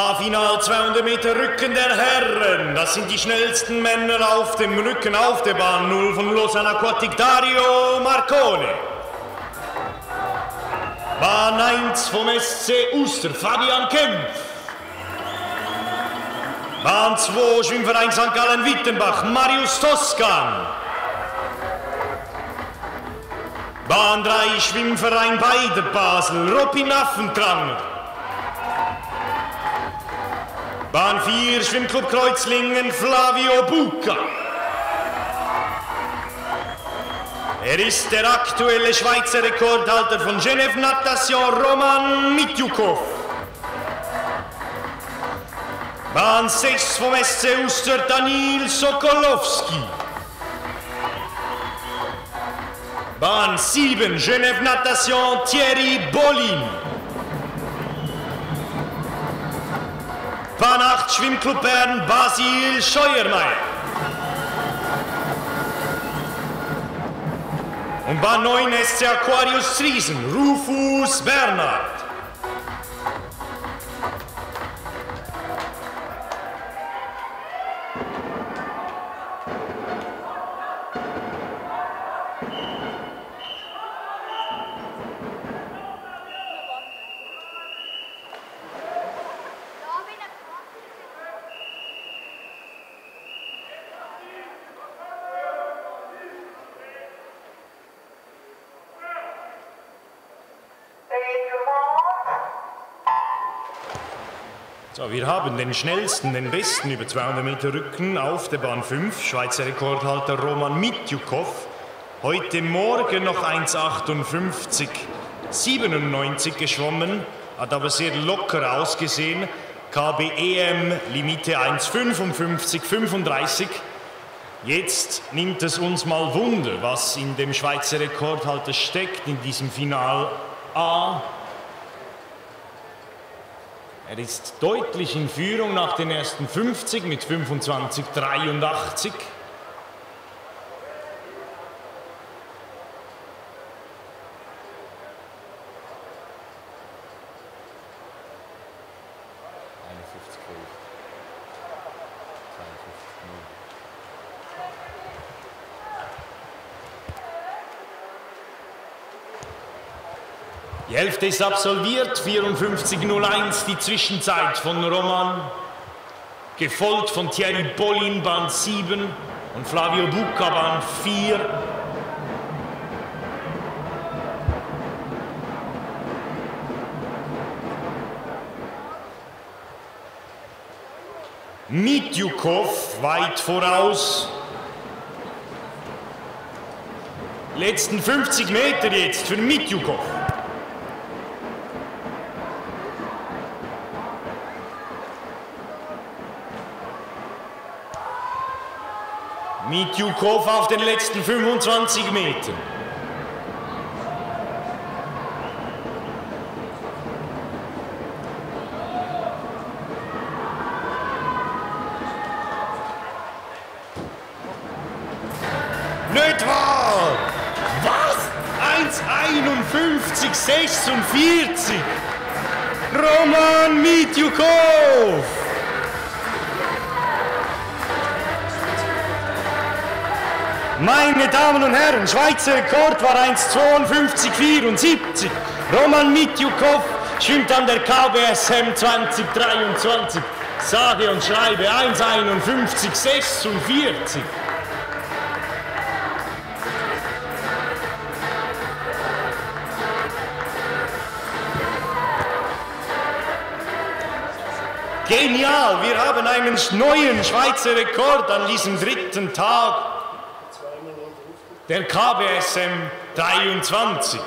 A-Final 200 Meter Rücken der Herren. Das sind die schnellsten Männer auf dem Rücken auf der Bahn 0 von Lausanne Aquatic Dario Marcone. Bahn 1 vom SC Uster Fabian Kempf. Bahn 2 Schwimmverein St. Gallen Wittenbach Marius Toskan. Bahn 3 Schwimmverein Beide Basel Robin Affentranger. Bahn 4, Schwimmclub Kreuzlingen, Flavio Buca. Er ist der aktuelle Schweizer Rekordhalter von Genève Natation, Roman Mitjukov. Bahn 6 vom SC Uster, Daniel Sokolowski. Bahn 7, Genève Natation, Thierry Bolin. 8 Schwimmclub Bern Basil Scheuermeier. Und Bahn 9 SC Aquarius Riesen Rufus Bernhard. So, wir haben den schnellsten, den besten über 200 Meter Rücken auf der Bahn 5, Schweizer Rekordhalter Roman Mitjukov. Heute Morgen noch 1,58, 97 geschwommen, hat aber sehr locker ausgesehen. KBEM Limite 1,55, 35. Jetzt nimmt es uns mal Wunder, was in dem Schweizer Rekordhalter steckt, in diesem Final A. Er ist deutlich in Führung nach den ersten 50 mit 25,83. Die Hälfte ist absolviert, 54.01 die Zwischenzeit von Roman, gefolgt von Thierry Bollin, Band 7 und Flavio Bucca, Band 4. Mitjukov weit voraus. Letzten 50 Meter jetzt für Mitjukov. Mitjukov auf den letzten 25 Metern. Wahr! Was? 1,51, 46! Roman Mitjukov! Meine Damen und Herren, Schweizer Rekord war 1,52,74. Roman Mitjukov schwimmt an der KBSM 2023. Sage und schreibe 1,51,46. Genial, wir haben einen neuen Schweizer Rekord an diesem dritten Tag der KBSM 23.